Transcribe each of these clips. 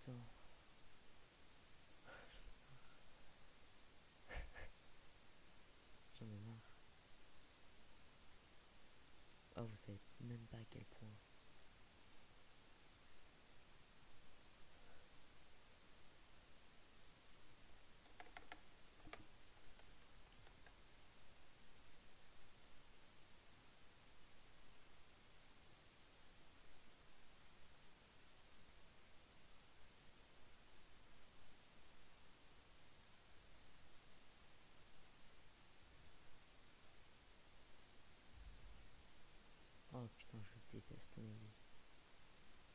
putain. J'en ai marre. Ah, vous savez même pas à quel point. Oh putain, je déteste ma vie.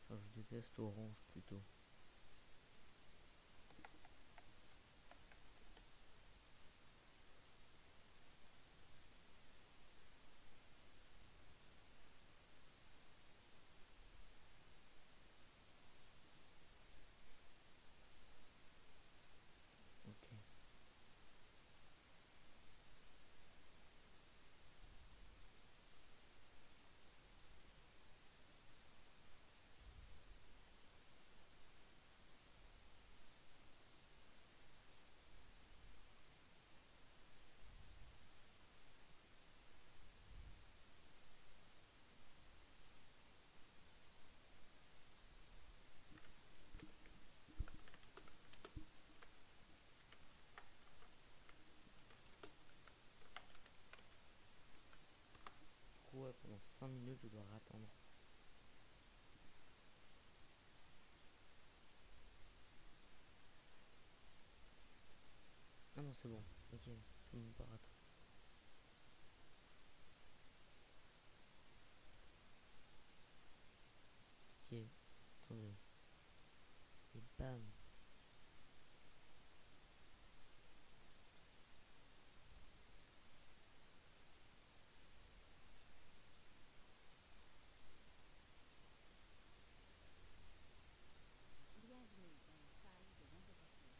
Enfin, je déteste Orange plutôt. Ok. Du coup, ouais, pendant 5 minutes, je dois attendre. Ah non, c'est bon. Ok, tout le monde part attendre. Ok, attendez. Et bam. Bienvenue dans la salle de réservation.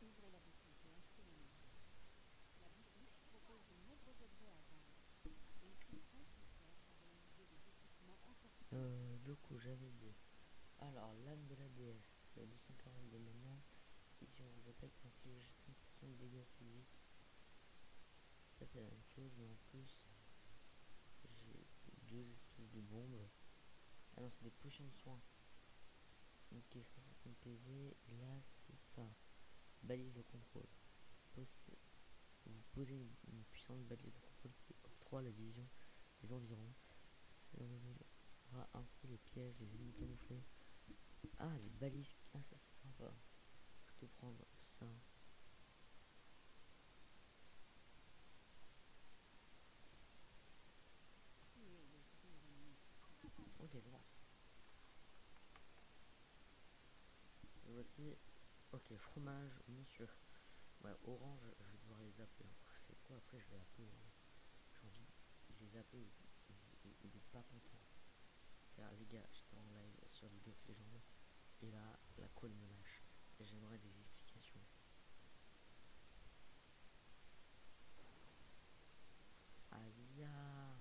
Ouvrez la boutique et achetez le menu. La boutique propose de nombreux objets à vendre. Une puissante poussière a réalisé des équipements encore Euh, du coup, j'avais dit. Alors, l'âme de la déesse, la 240 de mana, qui sur vos attaques inflige 5% de dégâts physiques. Ça, c'est la même chose, mais en plus, j'ai deux espèces de bombes. C'est des potions de soins. Ok, 150 PV, là, c'est ça. Balise de contrôle. Vous posez une, puissante balise de contrôle qui octroie la vision des environs. Ça ainsi les pièges, les ennemis camouflés. Ah, les balises. Ah, ça c'est sympa. Je peux prendre ça. tuer les pires ennemis. Ok, c'est parti. Ok, fromage, monsieur. Ouais, orange, je vais devoir les appeler. C'est quoi après Je vais appeler. hein. J'ai envie de les appeler. Il, il, il est pas content. Car les gars, j'étais en live sur League of Legends. Et là, la colle me lâche. Et j'aimerais des explications. Aïe ah.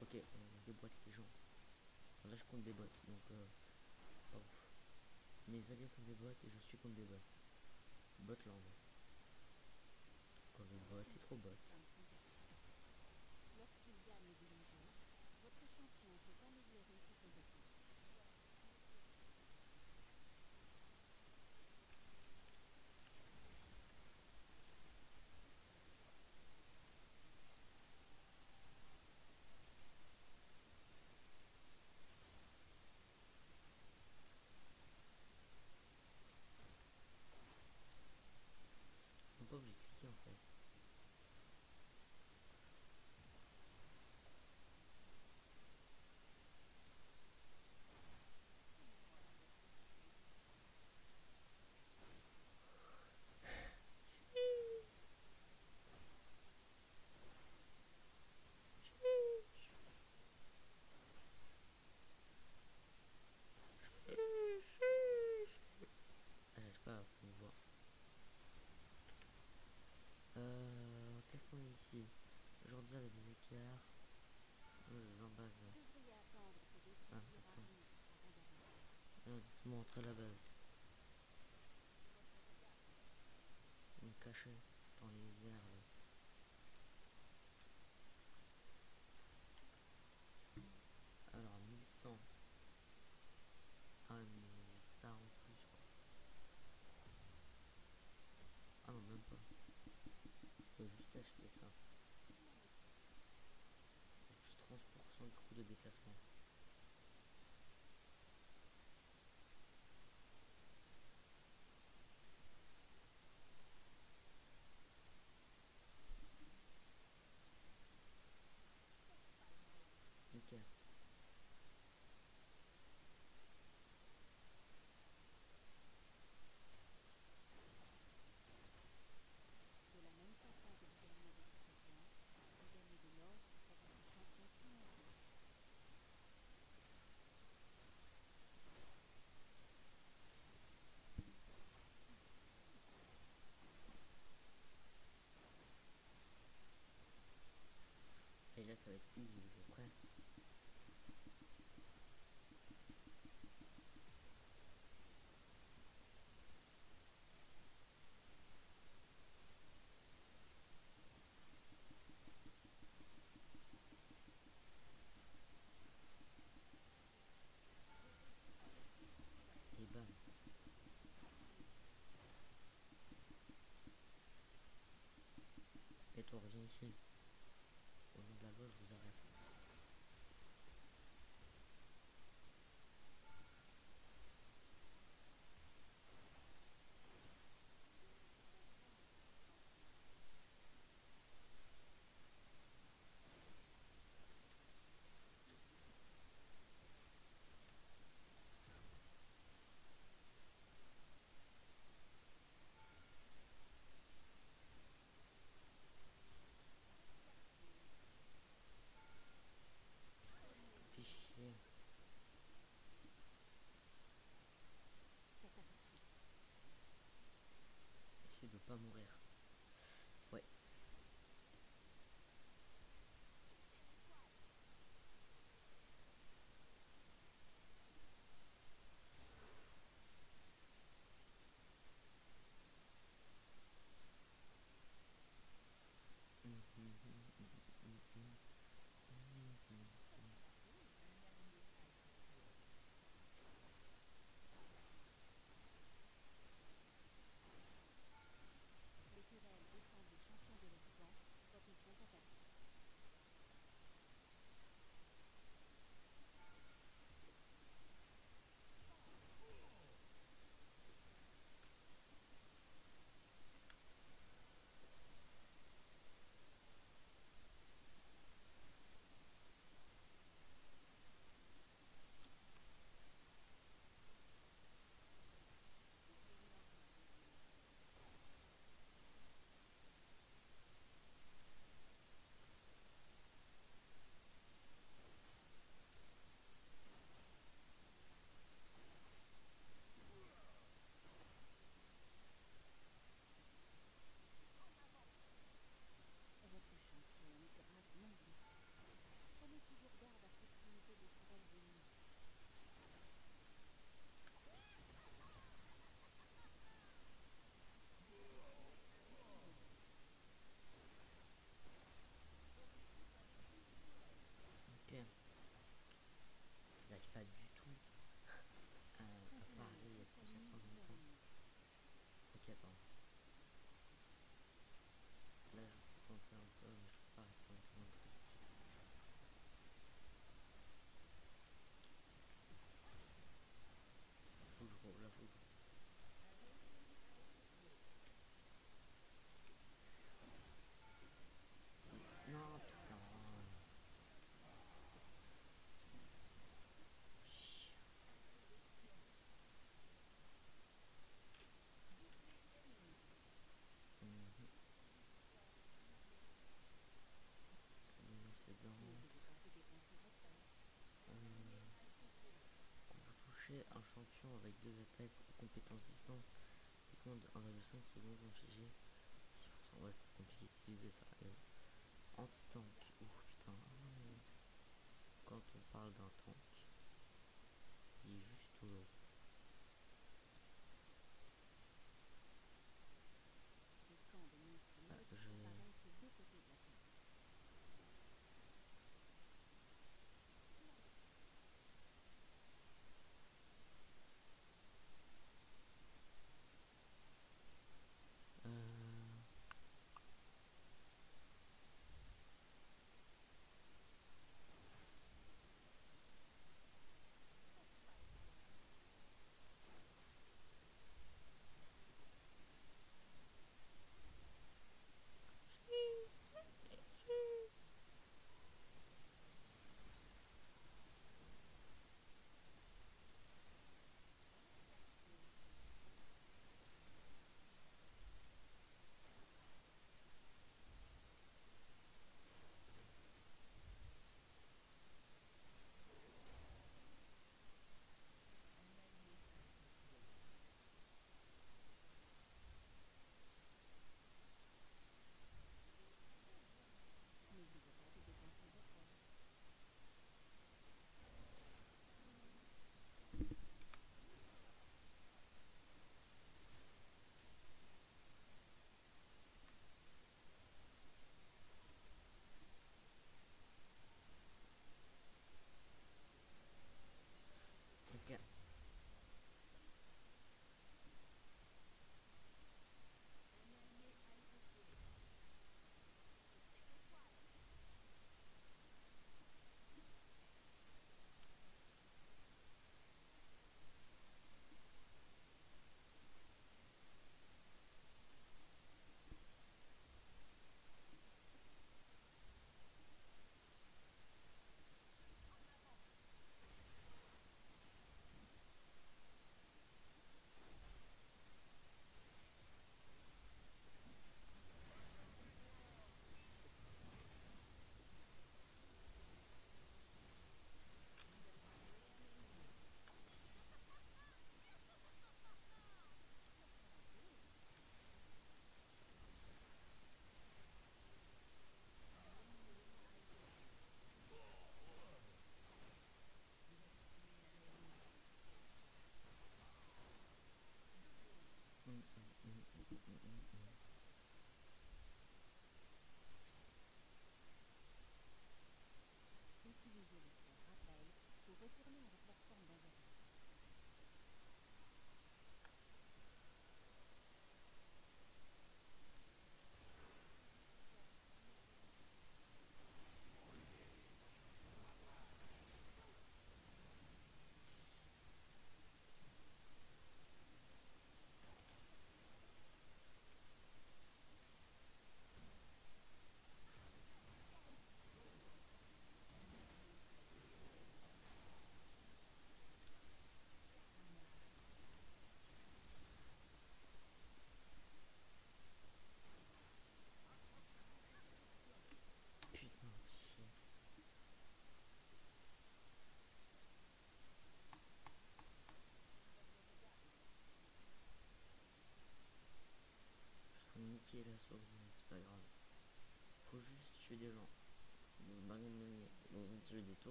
Ok, on déboîte les gens. Compte des bots, donc euh, c'est pas ouf. Mes alliés sont des bots et je suis contre des bots. Botland. Quoi, le bot est trop bot. avec deux attaques compétences distance qui compte 1,5 secondes en GG. 6% ouais, c'est compliqué d'utiliser ça. Euh, Anti-tank, ouf putain. Quand on parle d'un tank, il est juste au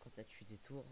Quand t'as tué des tours,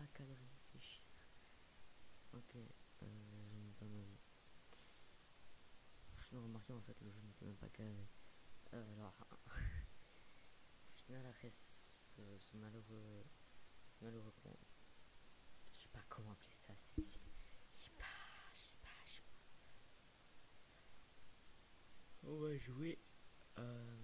pas cadré, c'est. Ok, euh, j'aime pas ma vie. Je me remarqué en fait, le jeu n'était même pas cadré. Euh, alors, au final, après ce, malheureux, malheureux con, je sais pas comment appeler ça, c'est Je sais pas, je sais pas, je sais pas. On va jouer. Euh,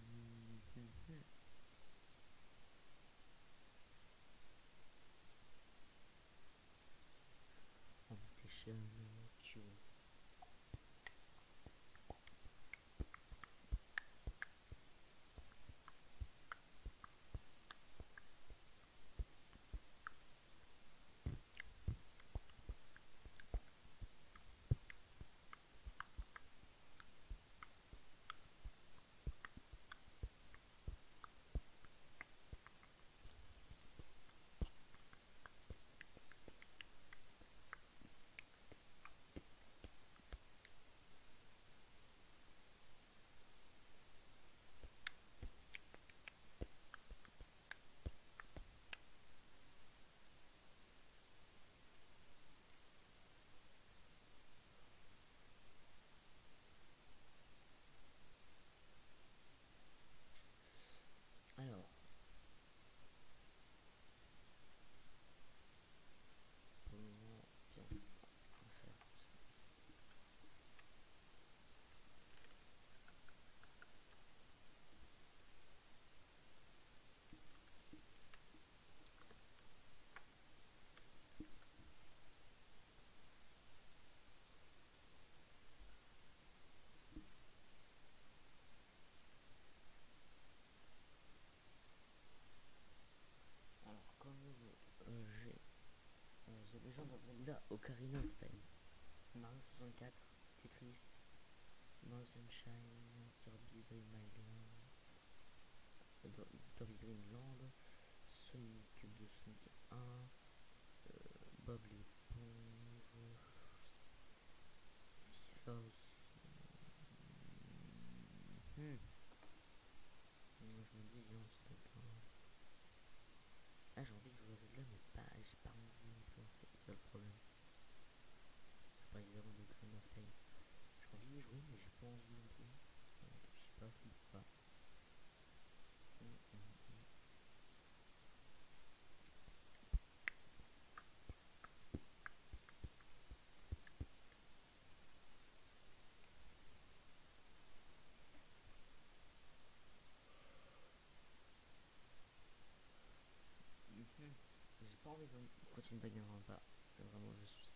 continue pas gagnera pas. Vraiment, je suis.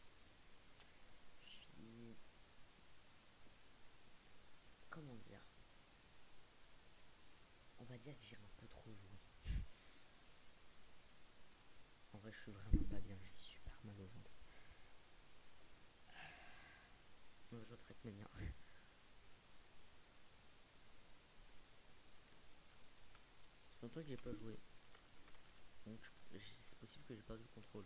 Je. Comment dire? On va dire que j'ai un peu trop joué. en vrai, je suis vraiment pas bien. J'ai super mal au ventre. Moi, je traite bien. C'est longtemps que j'ai pas joué. Donc possible que j'ai perdu le contrôle.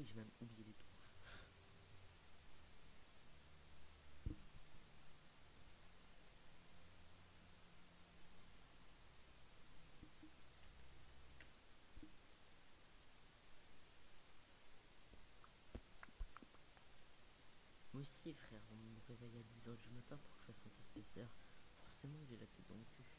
Dire un truc, j'ai même oublié les touches. Moi aussi frère, on me réveille à 10h du matin pour que je fasse un test PCR. Forcément j'ai la tête dans le cul.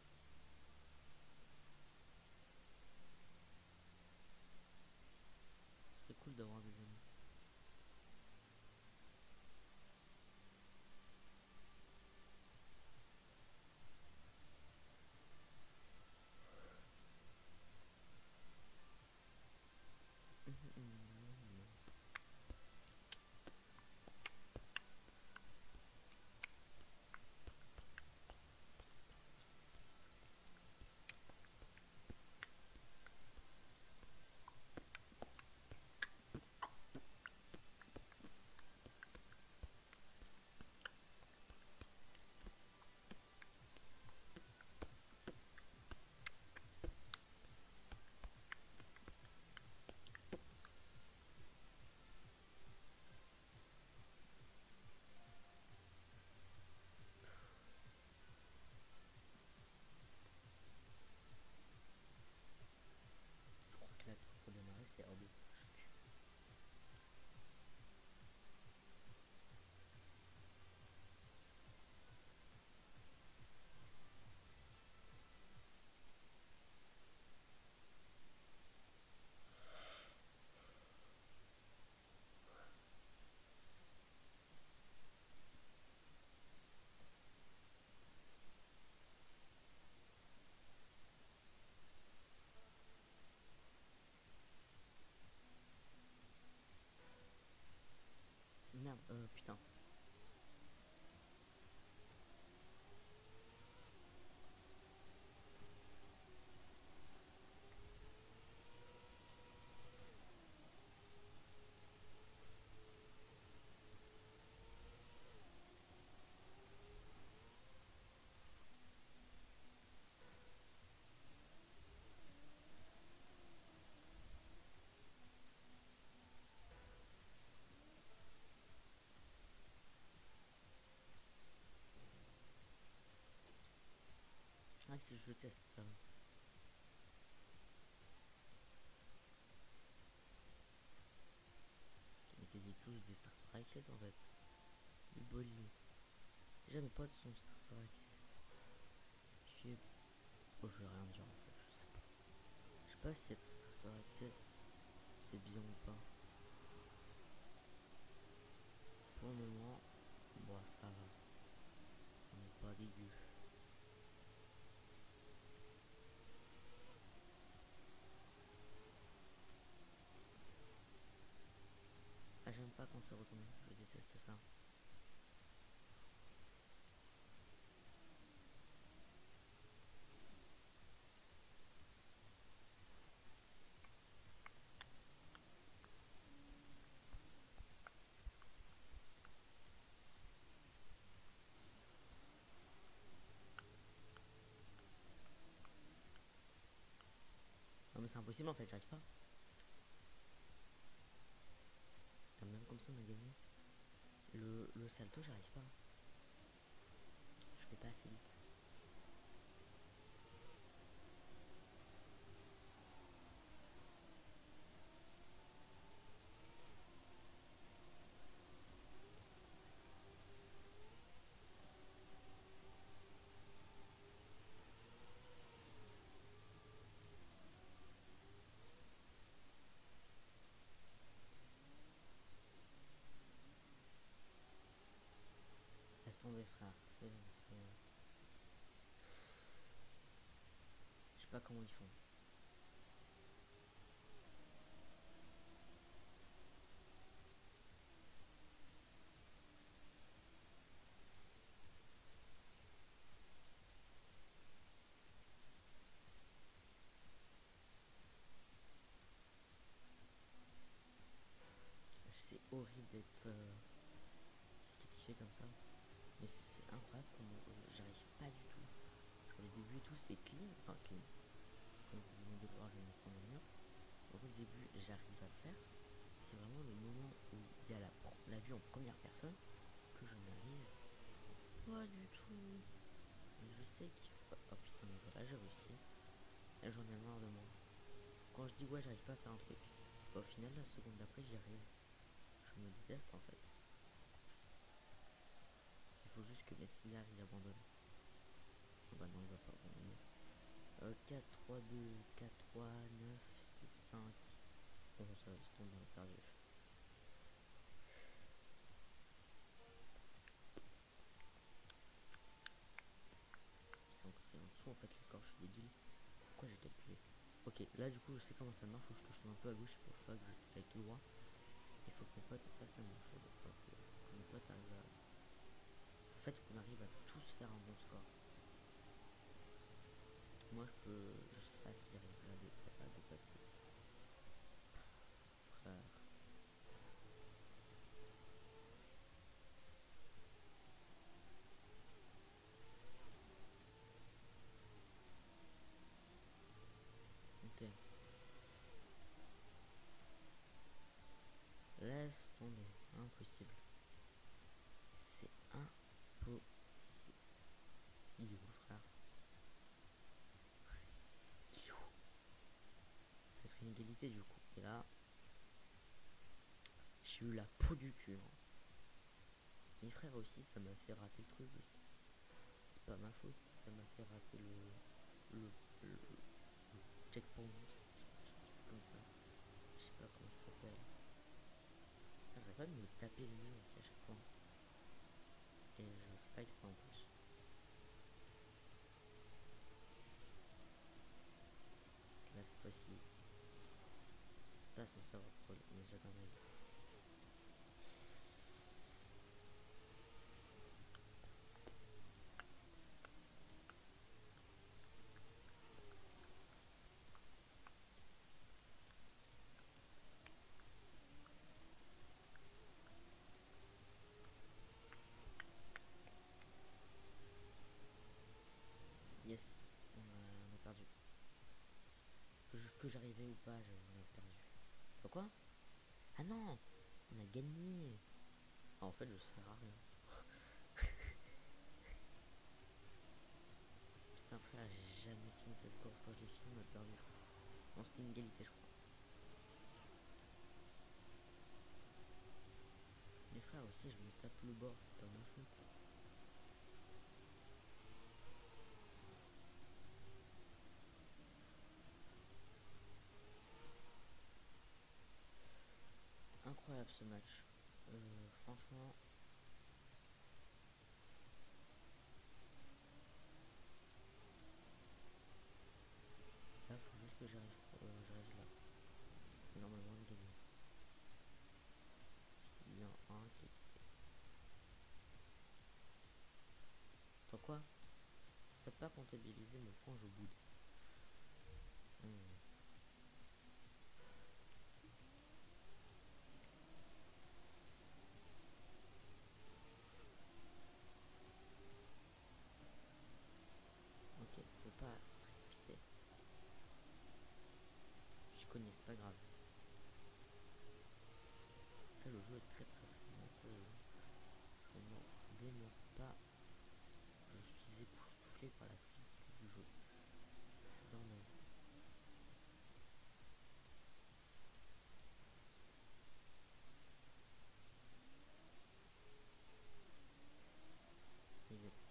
Je teste ça. Est quasi tous des starter access en fait. Du boli. Déjà mes potes sont starter access. Est... Oh je en fait, je sais pas. Je sais pas si être starter access c'est bien ou pas. Pour le moment, bon ça va. On n'est pas dégueu. Ah, c'est retourné, je déteste ça. Mais c'est impossible en fait, j'arrive pas. Putain, même comme ça on a gagné. Le, le salto, j'arrive pas. Je fais pas assez vite. Laisse tomber frère, c'est bon, c'est bon. Je sais pas comment ils font. C'est horrible d'être euh, comme ça. Mais c'est incroyable comment euh, j'arrive pas du tout. Genre le début et tout c'est clean, enfin clean. Au début j'arrive à le faire. C'est vraiment le moment où il y a la, vue en première personne que je n'arrive pas du tout. Mais je sais qu'il faut. Oh putain mais voilà j'ai réussi. J'en ai marre de moi. Quand je dis ouais j'arrive pas à faire un truc, au final la seconde d'après j'y arrive. Je me déteste en fait. Il faut juste que Metziner il abandonne. Bah non, il va pas abandonner. Euh, 4, 3, 2, 4, 3, 9, 6, 5. Bon, ça laisse tomber, on a perdu. C'est encore en dessous en fait les scores, je suis débile. Pourquoi j'ai calculé? Ok, là du coup je sais comment ça marche, faut que je touche un peu à gauche, faut pas que je aille tout droit. Il faut que mes potes fassent la même chose. Faut. En fait, qu'on arrive à tous faire un bon score. Moi, je peux... Je sais pas si j'arriverai à, dé- à dépasser. Frère. Ok. Laisse tomber. Impossible. C'est impossible. Il est où le frère Il est où Ça serait une égalité du coup. Et là, la peau du cul. hein. Mes frères aussi, ça m'a fait rater le truc aussi. C'est pas ma faute, ça m'a fait rater le, le, le, le checkpoint. C'est comme ça. Je sais pas comment ça s'appelle. Ah, J'arrête pas de me taper le mur aussi à chaque fois. Et je fais pas exprès en plus. Là cette fois-ci, c'est pas censé avoir problème, mais j'attends que j'arrivais ou pas, j'avais perdu. Quoi Ah non On a gagné ah, En fait, je sers à rien. Putain frère, j'ai jamais fini cette course. Quand je l'ai fini, on a perdu. Non, c'était une égalité, je crois. Les frères aussi, je me tape le bord, c'est pas ma faute. Ce match. Euh, franchement. Là, faut juste que j'arrive euh, j'arrive là. Normalement, de gagner. Il y a un qui est quitté. Attends quoi Ça peut pas comptabiliser mon point, je boude. Hmm. pas se précipiter. Je connais, c'est pas grave. Là, le jeu est très très fluide. Ça, je n'en démord pas. Je suis époustouflé par la fluidité du jeu. Dans ma vie.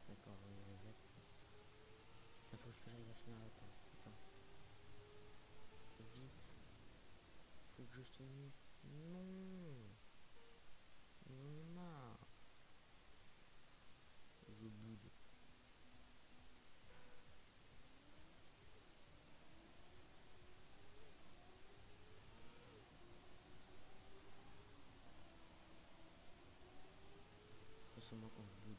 D'accord, reset faut que j'arrive à finir à temps. Attends. Vite. Faut que je finisse. Non. Non. Je boude. Faut moi quand je boude.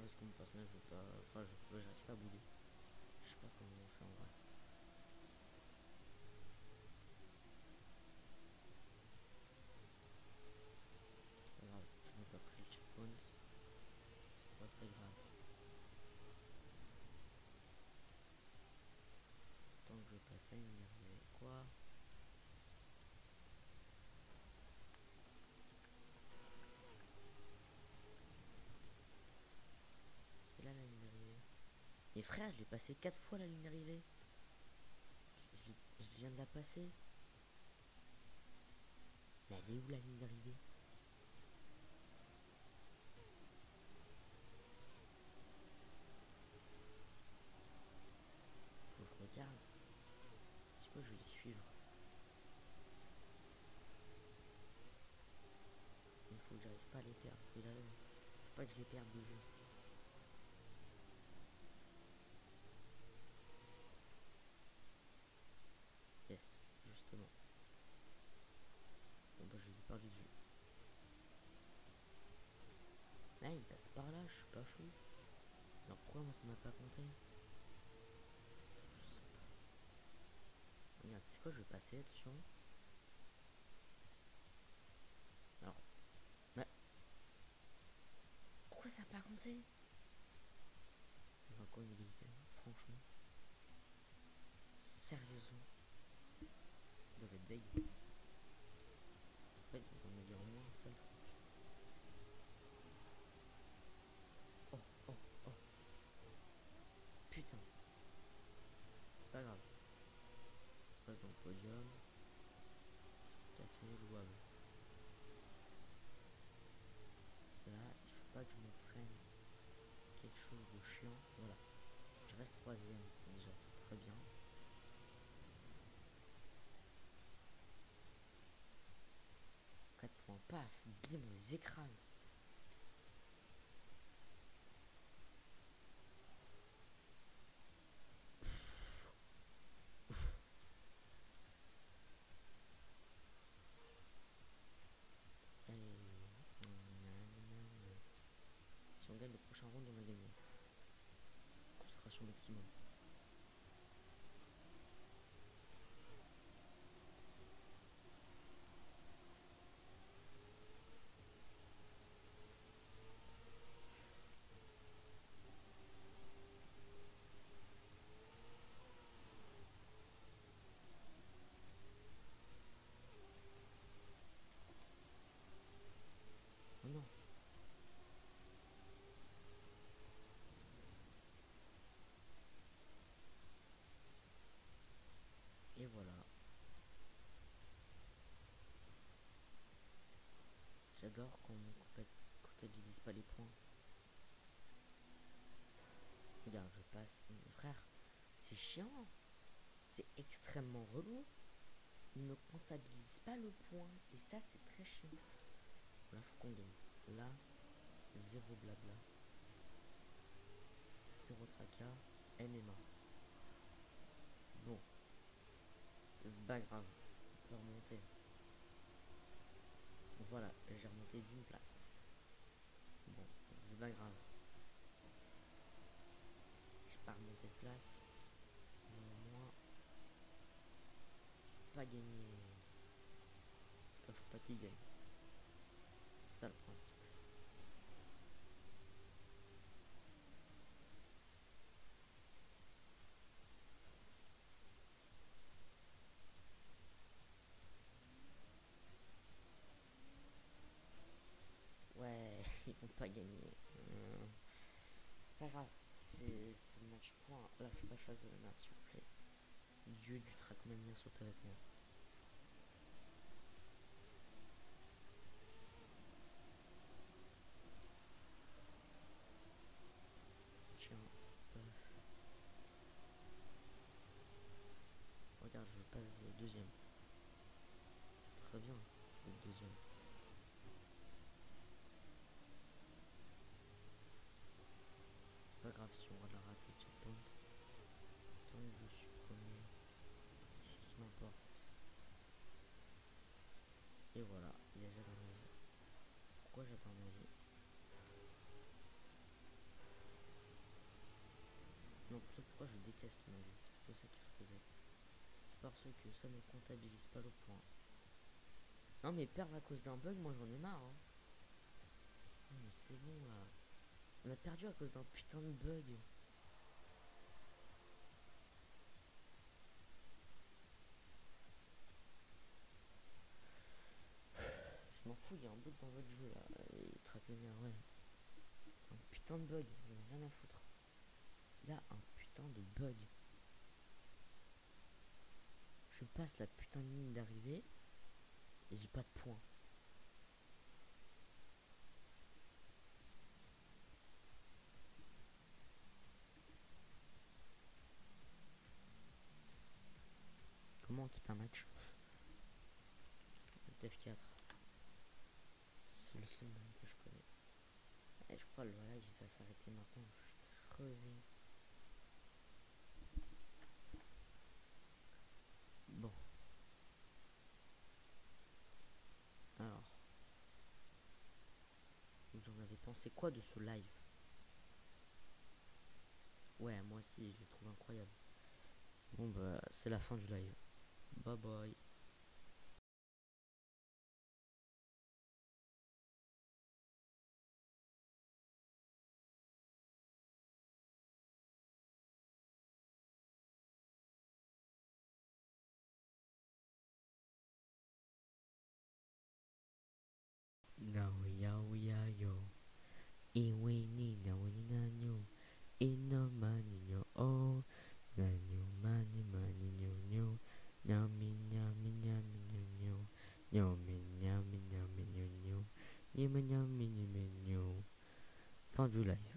parce que mon personnage veut pas. Enfin, je j'arrive pas à bouder. Je sais pas comment on fait en vrai. C'est pas grave, je n'ai pas pris le checkpoint. C'est pas très grave. Tant que je passe là, il y avait quoi la ligne d'arrivée. Frère, je l'ai passé 4 fois la ligne d'arrivée. Je, je, viens de la passer. Mais elle est où la ligne d'arrivée? Faut que je regarde. C'est quoi je vais les suivre Il faut que j'arrive pas à les perdre. Faut, faut pas que je les perde de vue. Yes, justement. Bon bah je les ai perdu de vue. Ah il passe par là, je suis pas fou. Alors pourquoi moi ça m'a pas compté? Je sais pas. Regarde, c'est quoi je vais passer, attention. Alors. Bah. Pourquoi ça n'a pas compté? C'est encore une égalité, franchement? Sérieusement? Doivent être deg. En fait, ils vont me dire au moins ça le truc. Oh, oh, oh. Putain. C'est pas grave. Je passe dans le podium. Tout à fait jouable. Là, il faut pas que je me prenne quelque chose de chiant. Voilà. Je reste troisième, c'est déjà très bien. 4 points, paf, bim, les écrase. Si on gagne le prochain round, on a gagné. Concentration maximum. Les points. Regarde, je passe. Frère, c'est chiant. C'est extrêmement relou. Il ne comptabilise pas le point. Et ça, c'est très chiant. Là, faut. Là, zéro blabla. Zéro tracas. MMA. Bon. C'est pas grave. On peut remonter. Voilà, j'ai remonté d'une place. Pas grave. J'ai pas remonté de place. Mais au moins, pas faut pas qu'il gagne. Ça le principe. Ouais, ils vont pas gagner. Euh, C'est pas grave, c'est que je fasse de la vous plaît. Dieu du Trackmania saute avec moi. Tiens, paf. Regarde, je passe deuxième. C'est très bien, le deuxième. C'est pas grave si on va la rater, checkpoint. Tant que je suis premier, c'est ce qui m'importe. Et voilà, il est déjà dans ma vie. Pourquoi j'attends ma vie Non, plutôt pourquoi je déteste ma vie. C'est plutôt ça qui refaisait. C'est parce que ça ne comptabilise pas le point. Non mais perdre à cause d'un bug, moi j'en ai marre. Hein. Mais c'est bon. On a perdu à cause d'un putain de bug. Je m'en fous, il y a un bug dans votre jeu là. Et Trackmania, ouais. Un putain de bug, j'en ai rien à foutre. Il y a un putain de bug. Je passe la putain de ligne d'arrivée et j'ai pas de points. Comment on quitte un match? F4. C'est le seul que je connais. Et je crois le voilà, il va s'arrêter maintenant. Je suis crevé. Bon. Alors. Vous quoi de ce live? Ouais, moi aussi, je trouve incroyable. Bon bah, c'est la fin du live. Bye bye. 因为你，因为你，牛牛，因为嘛，你牛哦，牛牛嘛，你嘛，你牛牛，牛咩呀，咩呀，咩牛牛，牛咩呀，咩呀，咩牛牛，咩咩呀，咩咩牛牛，放出来。